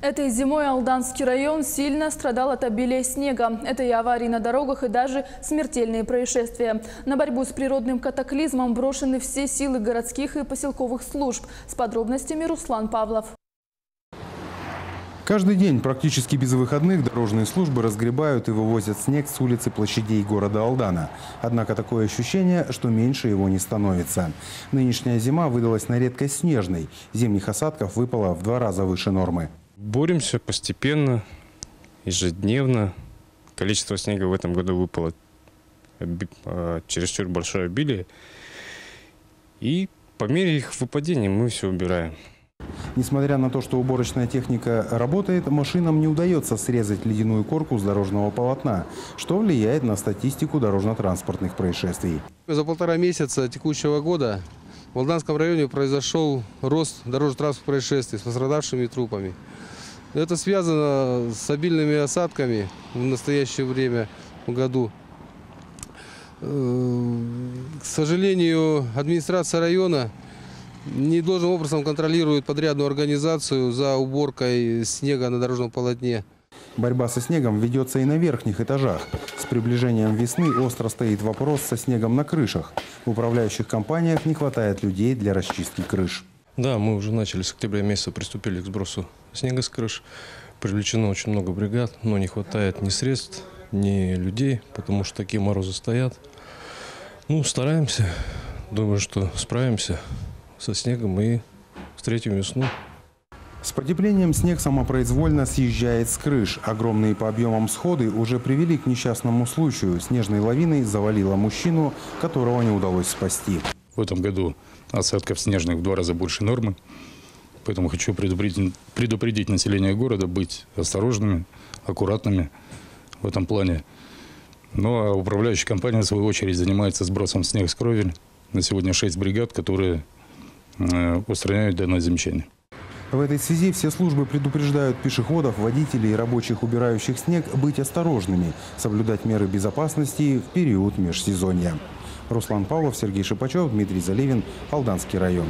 Этой зимой Алданский район сильно страдал от обилия снега. Это и аварии на дорогах, и даже смертельные происшествия. На борьбу с природным катаклизмом брошены все силы городских и поселковых служб. С подробностями Руслан Павлов. Каждый день, практически без выходных, дорожные службы разгребают и вывозят снег с улицы площадей города Алдана. Однако такое ощущение, что меньше его не становится. Нынешняя зима выдалась на редкость снежной. Зимних осадков выпало в два раза выше нормы. Боремся постепенно, ежедневно. Количество снега в этом году выпало а, чересчур большое обилие. И по мере их выпадения мы все убираем. Несмотря на то, что уборочная техника работает, машинам не удается срезать ледяную корку с дорожного полотна, что влияет на статистику дорожно-транспортных происшествий. За полтора месяца текущего года в Алданском районе произошел рост дорожно-транспортных происшествий с пострадавшими трупами. Это связано с обильными осадками в настоящее время в году. Э, К сожалению, администрация района не должным образом контролирует подрядную организацию за уборкой снега на дорожном полотне. Борьба со снегом ведется и на верхних этажах. С приближением весны остро стоит вопрос со снегом на крышах. В управляющих компаниях не хватает людей для расчистки крыш. Да, мы уже начали с октября месяца, приступили к сбросу снега с крыш. Привлечено очень много бригад, но не хватает ни средств, ни людей, потому что такие морозы стоят. Ну, стараемся. Думаю, что справимся со снегом и встретим весну. С потеплением снег самопроизвольно съезжает с крыш. Огромные по объемам сходы уже привели к несчастному случаю. Снежной лавиной завалило мужчину, которого не удалось спасти. В этом году осадков снежных в два раза больше нормы. Поэтому хочу предупредить, предупредить население города быть осторожными, аккуратными в этом плане. Ну а управляющая компания, в свою очередь, занимается сбросом снега с кровель. На сегодня 6 бригад, которые э, устраняют данное замечание. В этой связи все службы предупреждают пешеходов, водителей и рабочих, убирающих снег, быть осторожными, соблюдать меры безопасности в период межсезонья. Руслан Павлов, Сергей Шипачев, Дмитрий Заливин, Алданский район.